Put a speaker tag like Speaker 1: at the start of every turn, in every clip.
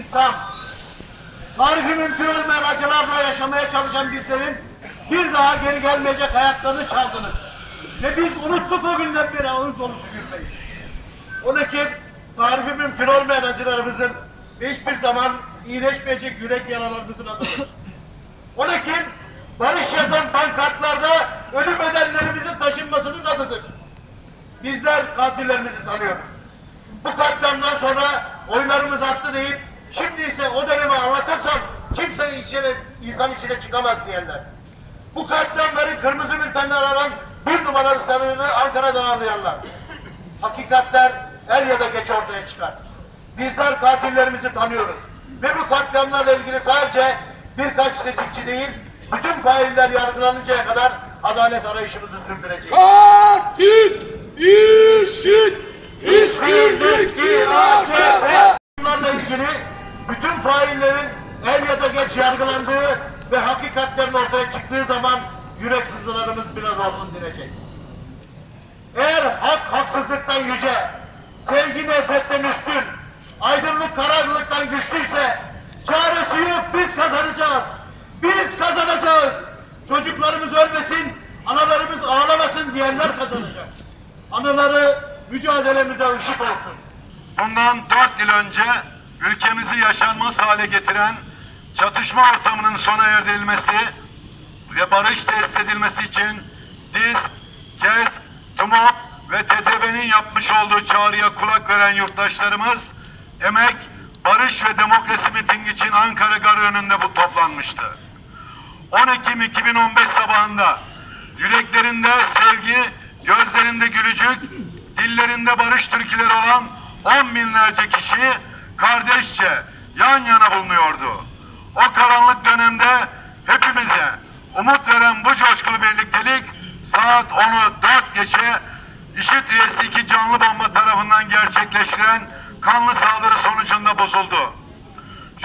Speaker 1: insan. Tarifi mümkün olmayan acılarla yaşamaya çalışan bizlerin bir daha geri gelmeyecek hayatlarını çaldınız. Ve biz unuttuk o günden beri ağın sonu sükürmeyi. O ne ki tarifi mümkün olmayan acılarımızın hiçbir zaman iyileşmeyecek yürek yaralarımızın adıdır. O ne ki barış yazan pankartlarda ölü bedenlerimizin taşınmasının adıdır. Bizler katillerimizi tanıyoruz. Bu katliamdan sonra oylarımız arttı deyip şimdi ise o dönemi anlatırsam kimse içeri, insan içine çıkamaz diyenler. Bu katliamları kırmızı bültenler aran bir numaralı sarığını Ankara'da ağırlayanlar. Hakikatler er ya da geç ortaya çıkar. Bizler katillerimizi tanıyoruz. Ve bu katliamlarla ilgili sadece birkaç tetikçi değil, bütün failler yargılanıncaya kadar adalet arayışımızı sürdüreceğiz.
Speaker 2: Katil, işit, işbirlikçi AKP.
Speaker 1: Bunlarla ilgili bütün faillerin er ya da geç yargılandığı ve hakikatlerin ortaya çıktığı zaman yürek sızılarımız biraz olsun dinecek. Eğer hak haksızlıktan yüce, sevgi nefretten üstün, aydınlık kararlılıktan güçlüyse çaresi yok biz kazanacağız. Biz kazanacağız. Çocuklarımız ölmesin, analarımız ağlamasın diyenler kazanacak. Anıları mücadelemize ışık olsun.
Speaker 3: Bundan dört yıl önce ülkemizi yaşanmaz hale getiren çatışma ortamının sona erdirilmesi ve barış tesis edilmesi için DİSK, KESK, TUMOP ve TTB'nin yapmış olduğu çağrıya kulak veren yurttaşlarımız emek, barış ve demokrasi mitingi için Ankara Garı önünde bu toplanmıştı. 10 Ekim 2015 sabahında yüreklerinde sevgi, gözlerinde gülücük, dillerinde barış türküleri olan on binlerce kişi kardeşçe yan yana bulunuyordu. O karanlık dönemde geçe IŞİD üyesi iki canlı bomba tarafından gerçekleştiren kanlı saldırı sonucunda bozuldu.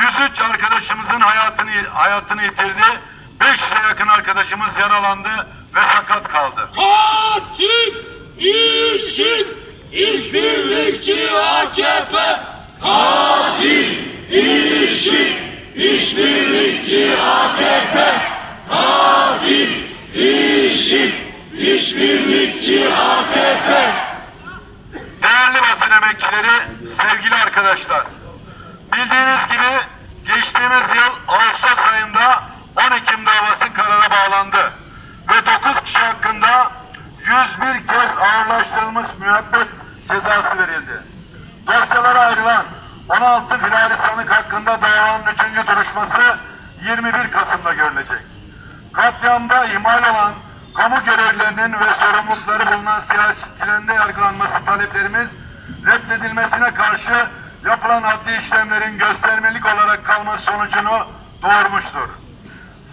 Speaker 3: 103 arkadaşımızın hayatını hayatını yitirdi. 500'e yakın arkadaşımız yaralandı ve sakat kaldı.
Speaker 2: Katil, işit, işbirlikçi AKP. Katil, işit, işbirlikçi AKP. Katil, işit, işbirlikçi AKP.
Speaker 3: Değerli basın emekçileri, sevgili arkadaşlar. Gibi geçtiğimiz yıl Ağustos ayında 10 Ekim davası karara bağlandı. Ve 9 kişi hakkında 101 kez ağırlaştırılmış müebbet cezası verildi. Dosyalara ayrılan 16 firari sanık hakkında davanın 3. duruşması 21 Kasım'da görülecek. Katliamda ihmal olan kamu görevlilerinin ve sorumlulukları bulunan siyasetçilerin de yargılanması taleplerimiz reddedilmesine karşı yapılan adli işlemlerin göstermelik olarak kalması sonucunu doğurmuştur.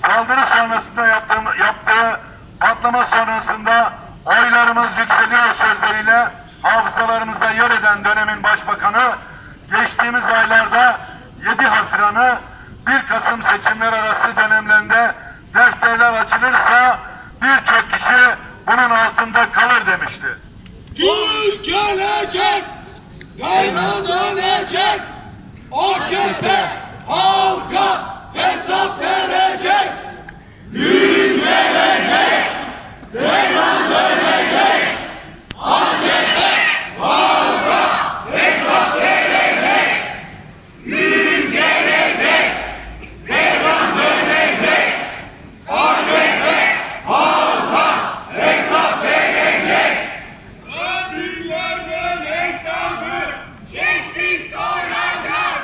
Speaker 3: Saldırı sonrasında yaptığım, yaptığı patlama sonrasında oylarımız yükseliyor sözleriyle hafızalarımızda yer eden dönemin başbakanı geçtiğimiz aylarda 7 Haziran'ı 1 Kasım seçimler arası dönemlerinde defterler açılırsa birçok kişi bunun altında kalır demişti.
Speaker 2: Gül gelecek, derman dönecek. AKP halka hesap verecek. Gün gelecek, derman dönecek. AKP halka hesap verecek. Gün gelecek, derman dönecek. AKP halka hesap verecek. Katillerden hesabı gençlik soracak.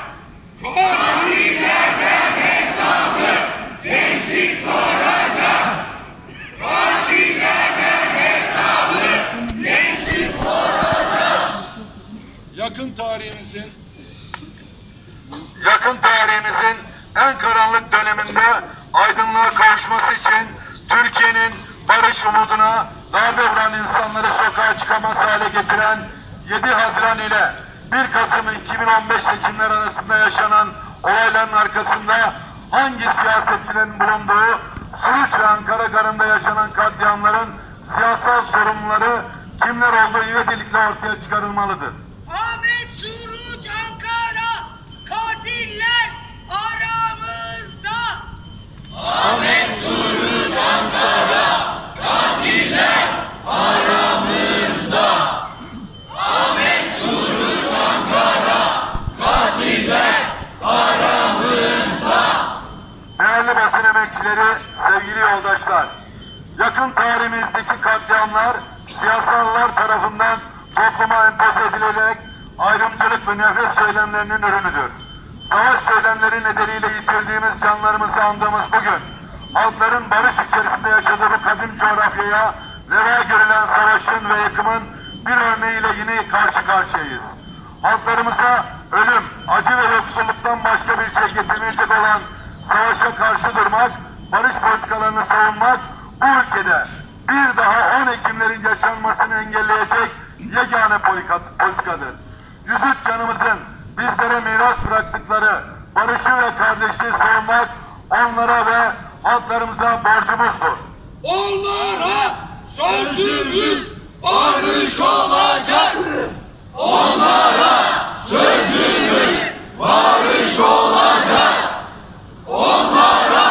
Speaker 2: Katillerden hesabı gençlik soracak. Katillerden hesabı gençlik soracak.
Speaker 3: yakın tarihimizin yakın tarihimizin en karanlık döneminde aydınlığa kavuşması için Türkiye'nin barış umuduna darbe vuran insanları sokağa çıkamaz hale getiren 7 Haziran ile 1 Kasım 2015 seçimler arasında yaşanan olayların arkasında hangi siyasetçilerin bulunduğu Suruç ve Ankara Garı'nda yaşanan katliamların siyasal sorumluları kimler olduğu ivedilikle ortaya çıkarılmalıdır.
Speaker 4: Ahmet Suruç Ankara katiller
Speaker 3: emekçileri, sevgili yoldaşlar. Yakın tarihimizdeki katliamlar siyasallar tarafından topluma empoze edilerek ayrımcılık ve nefret söylemlerinin ürünüdür. Savaş söylemleri nedeniyle yitirdiğimiz canlarımızı andığımız bugün, halkların barış içerisinde yaşadığı bu kadim coğrafyaya reva görülen savaşın ve yıkımın bir örneğiyle yine karşı karşıyayız. Halklarımıza ölüm, acı ve yoksulluktan başka bir şey getirmeyecek olan savaşa karşı durmak, barış politikalarını savunmak bu ülkede bir daha 10 Ekimlerin yaşanmasını engelleyecek yegane politika- politikadır. Yüzük canımızın bizlere miras bıraktıkları barışı ve kardeşliği savunmak onlara ve halklarımıza borcumuzdur.
Speaker 2: Onlara sözümüz barış olacak. Onlara sözümüz barış olacak. Onlara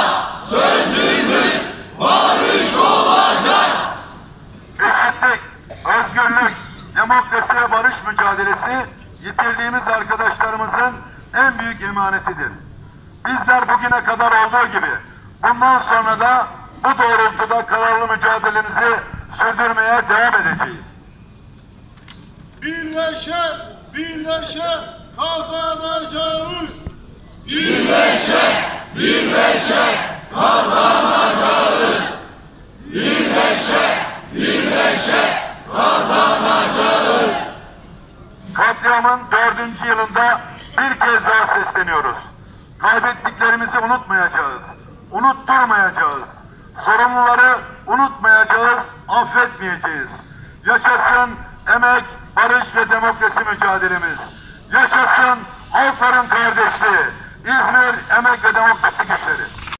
Speaker 2: sözümüz barış olacak.
Speaker 3: Eşitlik, özgürlük, demokrasi ve barış mücadelesi yitirdiğimiz arkadaşlarımızın en büyük emanetidir. Bizler bugüne kadar olduğu gibi bundan sonra da bu doğrultuda kararlı mücadelemizi sürdürmeye devam edeceğiz.
Speaker 4: Birleşe, birleşe kazanacağız.
Speaker 2: Birleşe, birleşe kazanacağız. Birleşe, birleşe kazanacağız.
Speaker 3: Katliamın dördüncü yılında bir kez daha sesleniyoruz. Kaybettiklerimizi unutmayacağız. Unutturmayacağız. Sorumluları unutmayacağız, affetmeyeceğiz. Yaşasın emek, barış ve demokrasi mücadelemiz. Yaşasın halkların kardeşliği. İzmir Emek ve Demokrasi